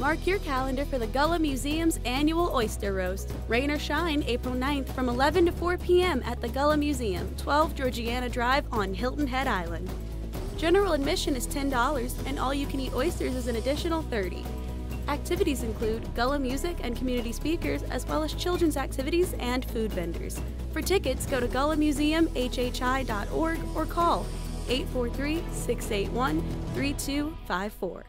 Mark your calendar for the Gullah Museum's annual Oyster Roast. Rain or shine, April 9th from 11 to 4 p.m. at the Gullah Museum, 12 Georgiana Drive on Hilton Head Island. General admission is $10 and all you can eat oysters is an additional $30. Activities include Gullah music and community speakers, as well as children's activities and food vendors. For tickets, go to gullahmuseumhhi.org or call 843 681 3254.